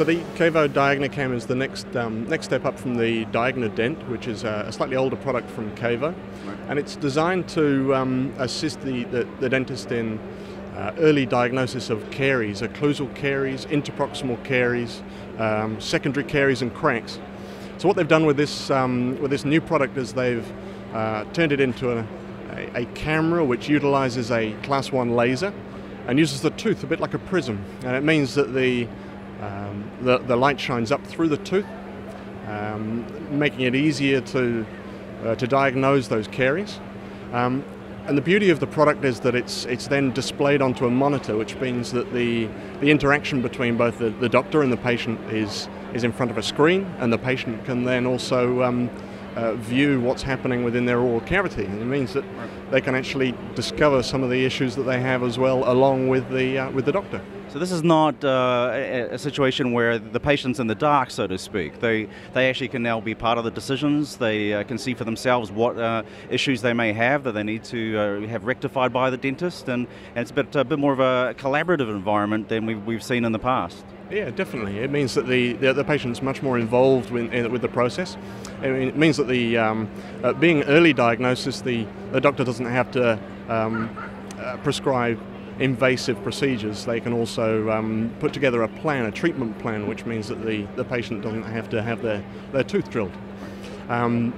So the KaVo DIAGNOcam is the next um, next step up from the DIAGNOdent, which is a, slightly older product from KaVo, and it's designed to um, assist the, the, the, dentist in uh, early diagnosis of caries, occlusal caries, interproximal caries, um, secondary caries, and cracks. So what they've done with this um, with this new product is they've uh, turned it into a, a, a camera which utilizes a class one laser and uses the tooth a bit like a prism, and it means that the um, the, the light shines up through the tooth, um, making it easier to, uh, to diagnose those caries. Um, and the beauty of the product is that it's, it's then displayed onto a monitor, which means that the, the interaction between both the, the doctor and the patient is, is in front of a screen, and the patient can then also um, uh, view what's happening within their oral cavity. And it means that they can actually discover some of the issues that they have as well, along with the, uh, with the doctor. So this is not uh, a, a, situation where the patient's in the dark, so to speak. They they actually can now be part of the decisions. They uh, can see for themselves what uh, issues they may have that they need to uh, have rectified by the dentist, and, and it's a bit, a bit more of a collaborative environment than we've, we've seen in the past. Yeah, definitely. It means that the, the, the patient's much more involved with, with the process. It means that the um, uh, being early diagnosis, the, the doctor doesn't have to um, uh, prescribe invasive procedures, they can also um, put together a plan, a treatment plan, which means that the, the patient doesn't have to have their, their tooth drilled. Um,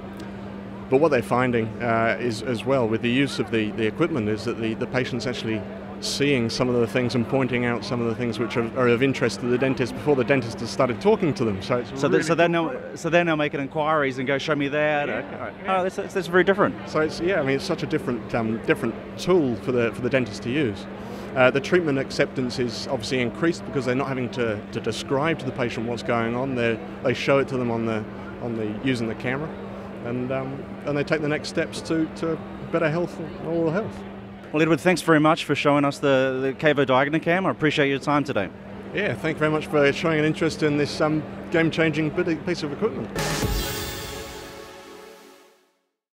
but what they're finding uh, is as well with the use of the, the equipment is that the, the patient's actually seeing some of the things and pointing out some of the things which are, are of interest to the dentist before the dentist has started talking to them. So so, really so they're now so they're now making inquiries and go show me that. Yeah, okay. yeah. Oh, that's, that's, very different. So it's yeah, I mean it's such a different um, different tool for the for the dentist to use. Uh, the treatment acceptance is obviously increased because they're not having to, to describe to the patient what's going on. They they show it to them on the on the using the camera, and um, and they take the next steps to, to better health, oral health. Well, Edward, thanks very much for showing us the, the KaVo DIAGNOcam. I appreciate your time today. Yeah, thank you very much for showing an interest in this um, game-changing piece of equipment.